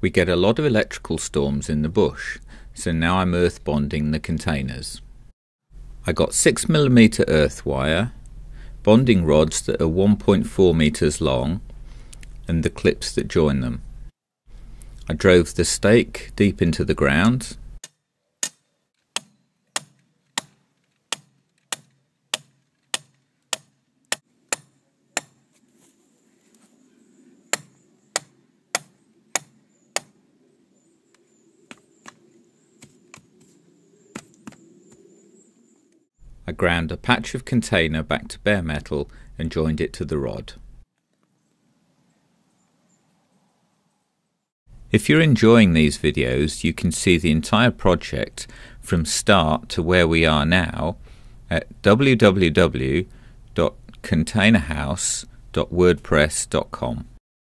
We get a lot of electrical storms in the bush, so now I'm earth bonding the containers. I got 6mm earth wire, bonding rods that are 1.4 metres long, and the clips that join them. I drove the stake deep into the ground I ground a patch of container back to bare metal and joined it to the rod. If you're enjoying these videos, you can see the entire project from start to where we are now at www.containerhouse.wordpress.com.